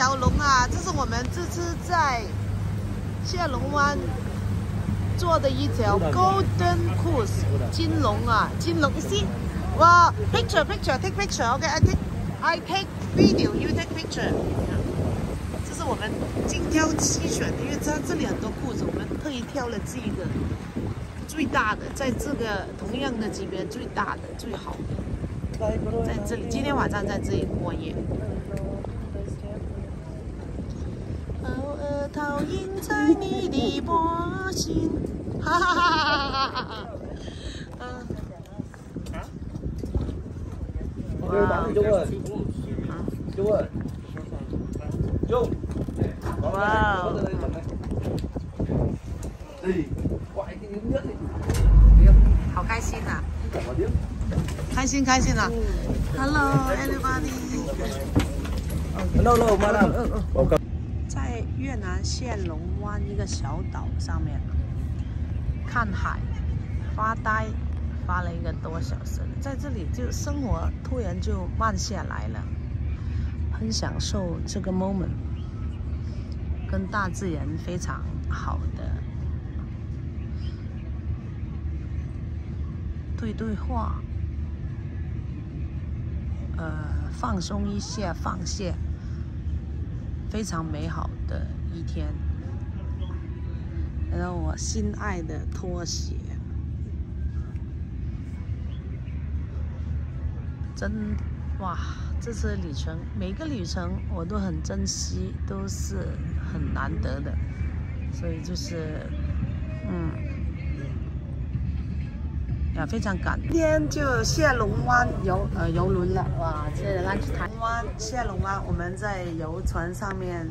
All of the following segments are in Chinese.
条龙啊，这是我们这次在谢龙湾做的一条 Golden Cruise 金龙啊，金龙。You see？哇，picture picture take picture。OK，I take I take video，you take picture。这是我们精挑细选的，因为它这里很多裤子，我们特意挑了这个最大的，在这个同样的级别最大的最好的，在这里，今天晚上在这里过夜。投影在你的波心，哈哈哈哈哈哈！嗯。哇！哇！好开心呐！开心开心啊！Hello everybody。Hello hello，在越南谢龙湾一个小岛上面看海发呆，发了一个多小时，在这里就生活突然就慢下来了，很享受这个 moment，跟大自然非常好的对对话，呃，放松一下，放下。非常美好的一天，然后我心爱的拖鞋，真哇！这次旅程每个旅程我都很珍惜，都是很难得的，所以就是嗯，呀，非常赶。今天就谢龙湾游呃游轮了，哇，这浪去台湾谢龙湾，我们在游船上面。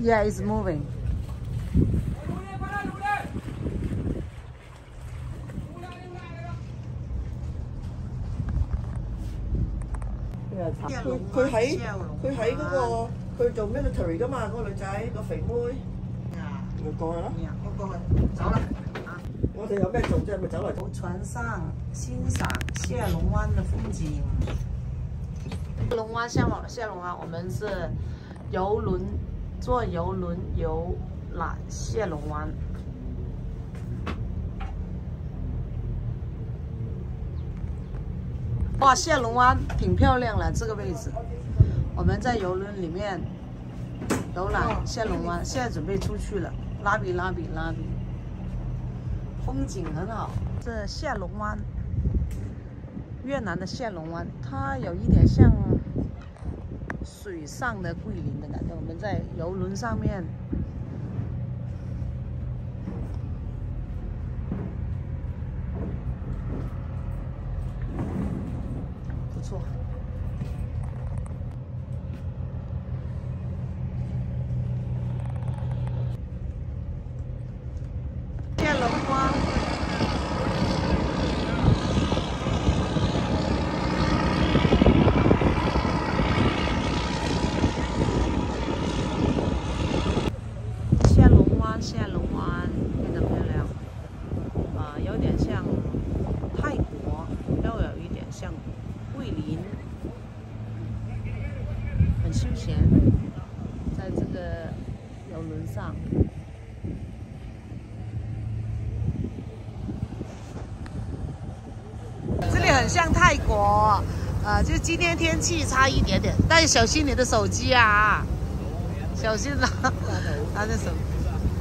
Yeah, it's moving. 佢佢喺佢喺嗰個佢做 military 噶嘛，嗰個女仔個肥妹。咪過去咯。我過去，走啦。我哋有咩做啫？咪走嚟。船上欣赏谢龙湾的风景。龙湾下往下龙湾，我们是游轮，坐游轮游览谢龙湾。哇，谢龙湾挺漂亮了，这个位置。我们在游轮里面游览谢龙湾，现在准备出去了。拉比拉比拉比，风景很好。这下龙湾，越南的下龙湾，它有一点像水上的桂林的感觉。我们在游轮上面。很像泰国，呃，就今天天气差一点点，但小心你的手机啊，小心啊，他的手，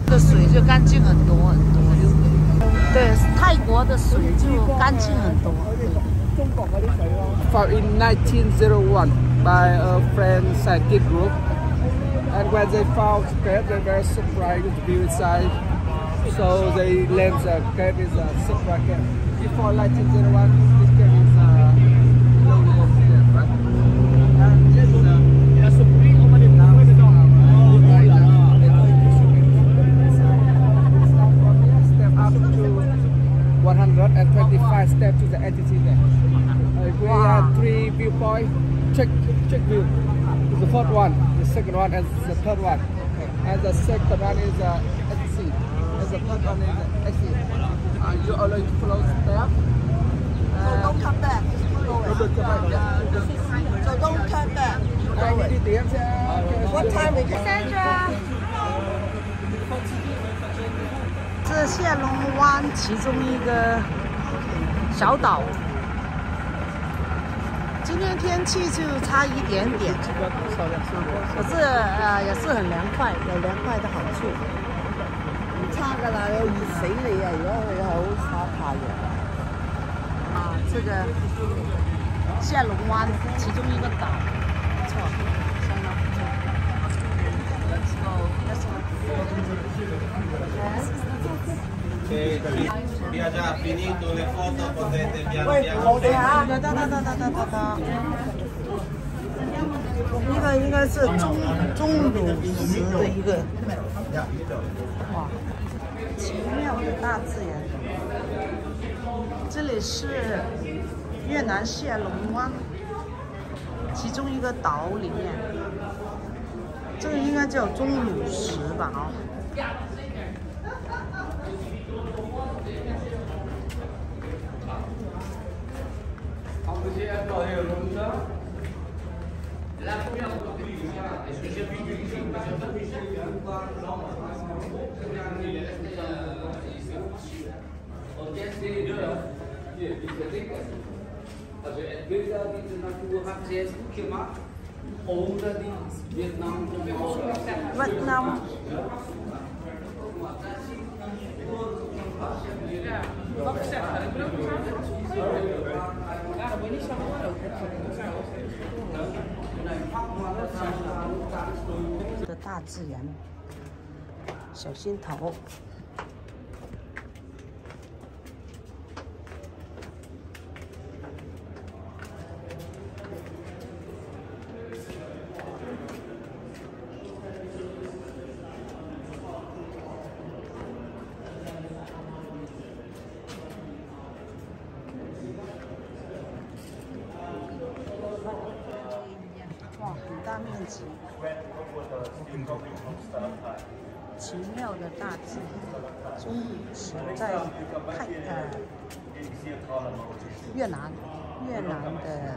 这水就干净很多很多。对，泰国的水就干净很多。For in 1901 by a friend scientific group, and when they found cave, they were surprised to be inside. So they named the cave is a secret cave. Before 1901. Step to the entity there. Uh, we wow. have three viewpoint, check check view. The first one, the second one, and the third one. And the second one is uh, entity. And the third one is uh, exit. Uh, you always follow step. Uh, so don't come back, just follow it. So don't cut that. What time we can? 是谢龙湾其中一个小岛。今天天气就差一点点，可是呃也是很凉快，有凉快的好处。唔差㗎啦，你熱死你啊！如果去好曬太陽。啊，这个谢龙湾其中一个岛，不错，相当不错。Let's go. Vi ha già finito le foto, potete piano 喂，piano 我哋嚇。哒哒哒哒哒哒哒。一个应该是钟钟乳石的一个，哇，奇妙的大自然。这里是越南谢龙湾其中一个岛里面，这个应该叫钟乳石吧？哦。这个大自然小心头。奇妙的大自然，钟乳石在泰呃越南越南的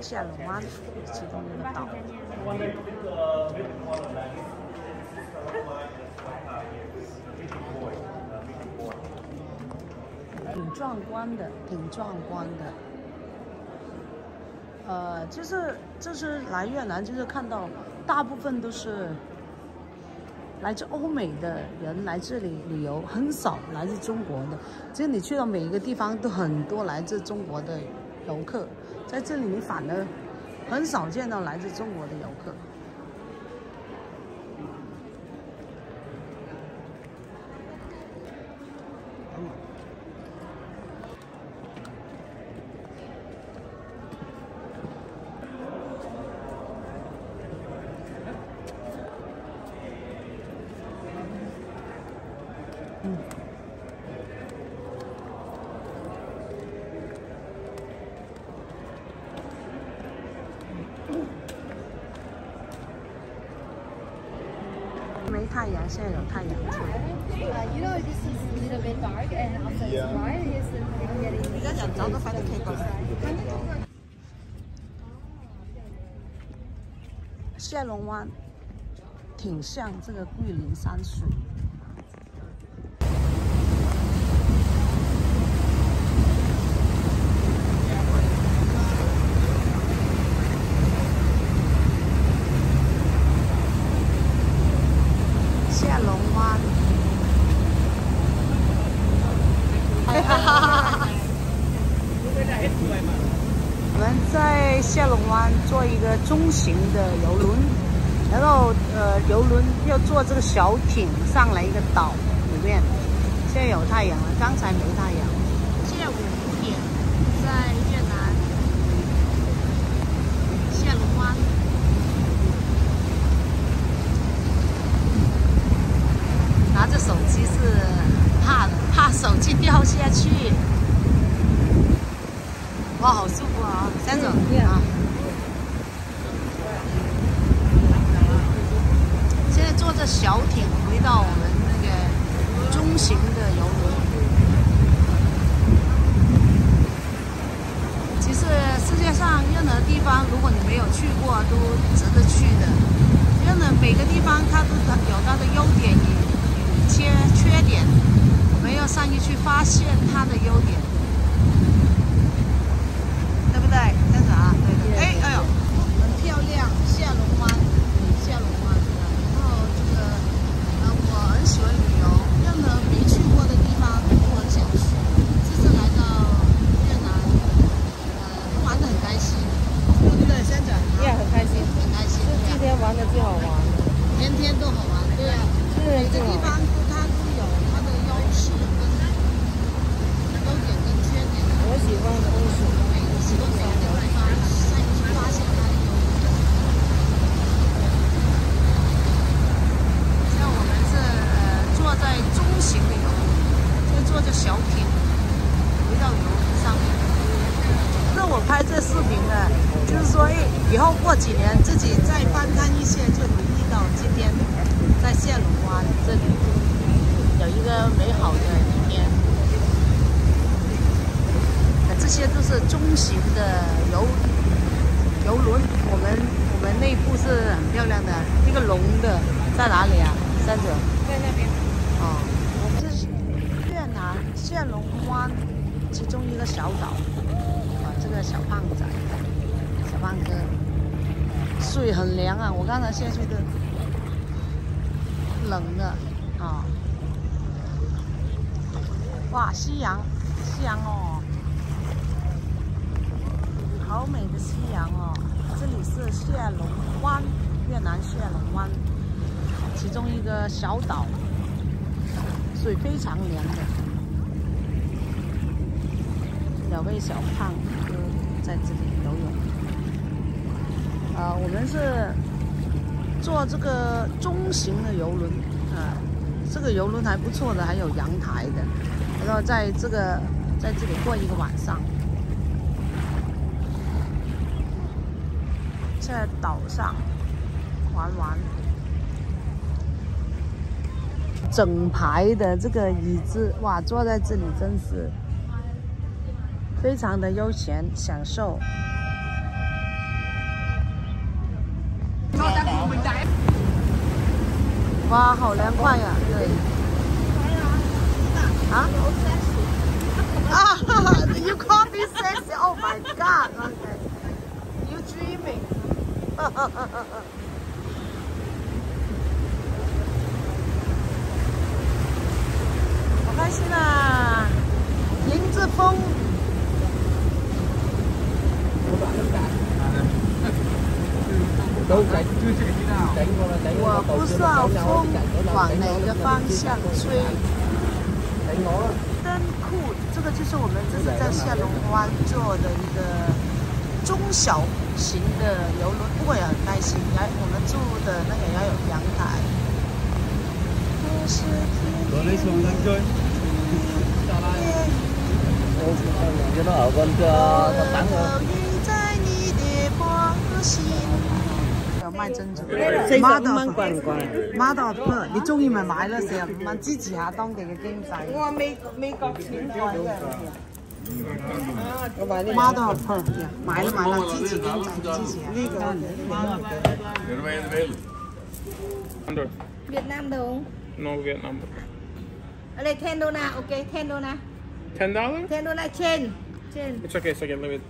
下龙湾其中一个岛。挺壮观的，挺壮观的。呃，就是就是来越南，就是看到大部分都是来自欧美的人来这里旅游，很少来自中国的。其实你去到每一个地方，都很多来自中国的游客，在这里你反而很少见到来自中国的游客。没太阳，现在有太阳出来。啊，你，点，龙湾挺像这个桂林山水。在下龙湾坐一个中型的游轮，然后呃游轮要坐这个小艇上来一个岛里面。现在有太阳了，刚才没太阳。现在五点，在越南下龙湾。拿着手机是怕怕手机掉下去。哇，好舒服啊！三总啊。现在坐着小艇回到我们那个中型的游轮。其实世界上任何地方，如果你没有去过，都值得去的。任何每个地方它都有它的优点与与缺缺点，我们要善于去发现它的优点，对不对？这样子啊，对的。哎，哎呦，很漂亮，下龙湾，下龙湾。然后这个，呃，我很喜欢旅游，任何没去过的地方我很想去。这次来到越南，呃，都玩得很开心，对不对，先生？也很开心，很开心。今天玩的最好玩，天天都好玩，对啊，是每个地方都它都有它的优势跟优点跟缺点，我喜欢的东西。每喜欢每个地方善于去发现它的优点。像我们是呃坐在中型的游轮，就坐着小艇回到游轮上面。那我拍这视频呢，就是说，哎，以后过几年自己再翻看一些，就留意到今天在下龙湾这里有一个美好的一天。呃这些都是中型的游游轮，我们我们内部是很漂亮的。那个龙的在哪里啊？三者在那边，哦，这是越南下龙湾其中一个小岛。啊，这个小胖仔，小胖哥，水很凉啊！我刚才下去的，冷的啊。哇，夕阳，夕阳哦，好美的夕阳哦！这里是下龙湾，越南下龙湾，其中一个小岛，水非常凉的。两位小胖哥在这里游泳。啊、我们是坐这个中型的游轮，啊、这个游轮还不错的，还有阳台的，然后在这个在这里过一个晚上，在岛上玩玩。整排的这个椅子，哇，坐在这里真是非常的悠闲享受。哇，好凉快呀、对。啊？啊哈哈！You call me sexy? Oh my god! Okay. You dreaming? 好开心啊！迎着风。我不知道风往哪个方向吹。灯库，这个就是我们这是在下龙湾做的一个中小型的游轮，不过也很开心。来我们住的那个也有阳台。这是 cho nó ở bên cho nó tặng 在你的波心。卖珍珠，四十五 Mother 蚊贵唔贵？ Mother of Pearl，你终于咪买啦，四十五蚊，支持下当地嘅经济。我美美国钱贵嘅。我买呢 Mother of Pearl，买啦买啦，支持经济，支持下。呢个 Under. Việt Nam đồng. No Vietnam. Ở đây 10 đô la, ok, 10 đô la. Ten dollars? 10 đô la trên. Trên. It's okay, it's okay. Leave it.